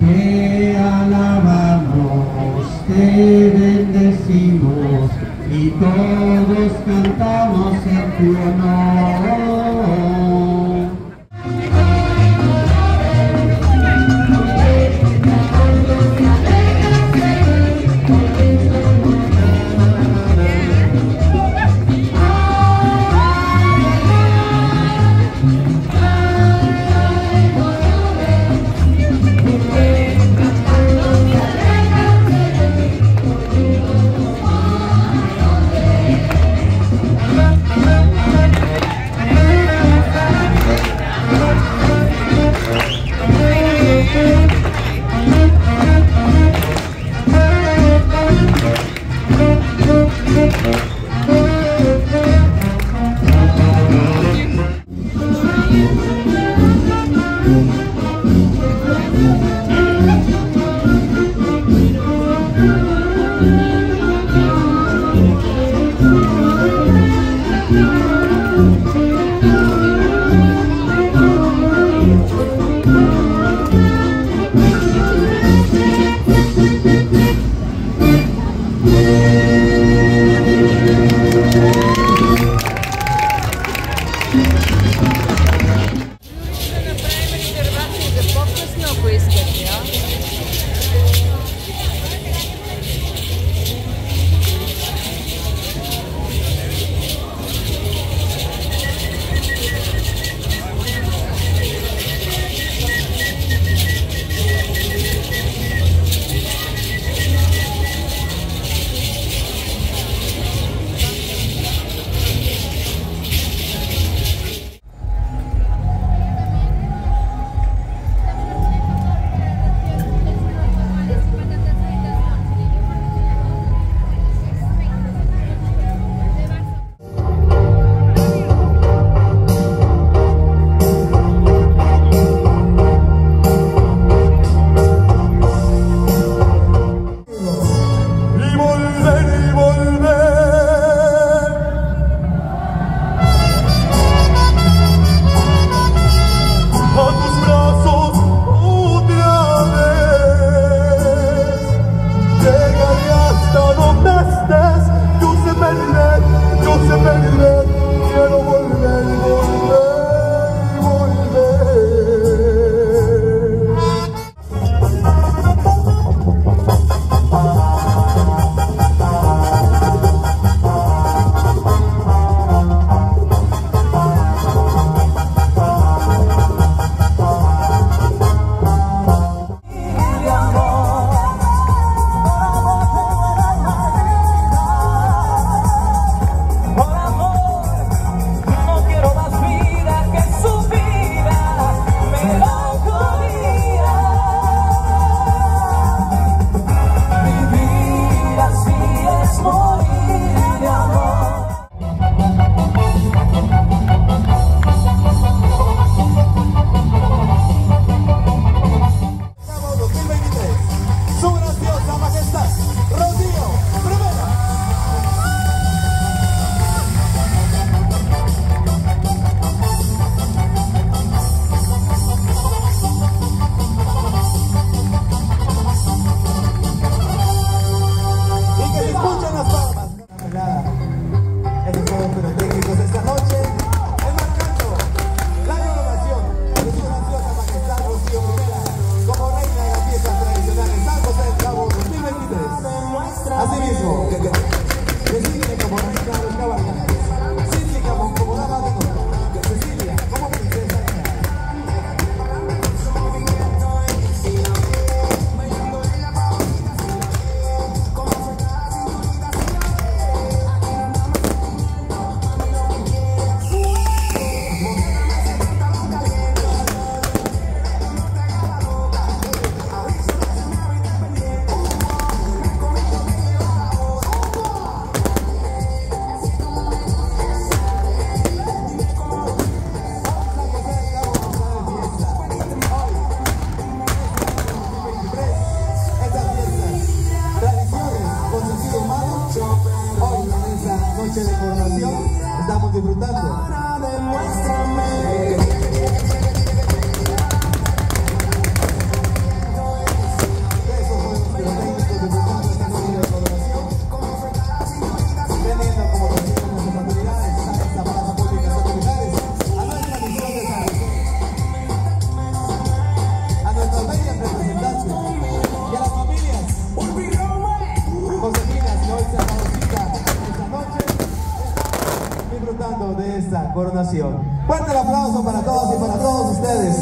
Te alabamos, te bendecimos y todos cantamos en tu honor. Coronación. Fuerte el aplauso para todos y para todos ustedes.